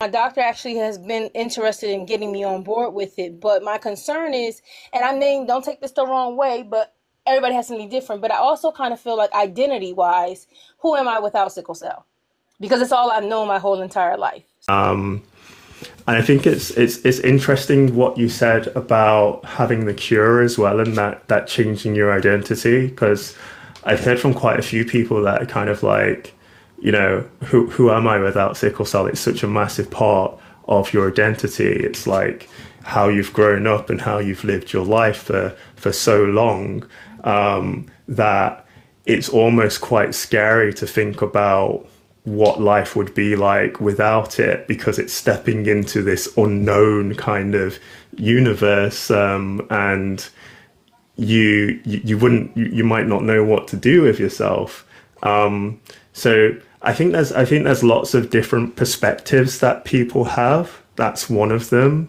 My doctor actually has been interested in getting me on board with it, but my concern is, and I mean, don't take this the wrong way, but everybody has something different. But I also kind of feel like identity wise, who am I without sickle cell? Because it's all I've known my whole entire life. Um, and I think it's it's it's interesting what you said about having the cure as well, and that that changing your identity. Because I've heard from quite a few people that kind of like, you know, who who am I without sickle cell? It's such a massive part of your identity. It's like how you've grown up and how you've lived your life for for so long um, that it's almost quite scary to think about what life would be like without it because it's stepping into this unknown kind of universe um, and you, you, you wouldn't you, you, might not know what to do with yourself um, so I think there's I think there's lots of different perspectives that people have. That's one of them